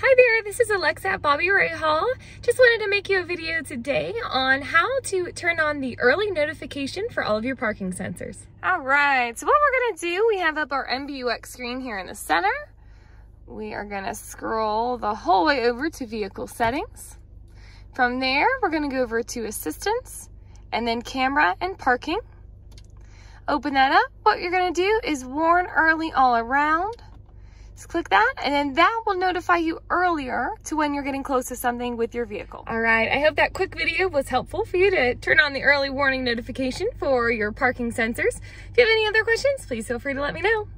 Hi there, this is Alexa at Bobby Rahal. Just wanted to make you a video today on how to turn on the early notification for all of your parking sensors. All right, so what we're gonna do, we have up our MBUX screen here in the center. We are gonna scroll the whole way over to vehicle settings. From there, we're gonna go over to assistance and then camera and parking. Open that up. What you're gonna do is warn early all around. Click that and then that will notify you earlier to when you're getting close to something with your vehicle. All right, I hope that quick video was helpful for you to turn on the early warning notification for your parking sensors. If you have any other questions, please feel free to let me know.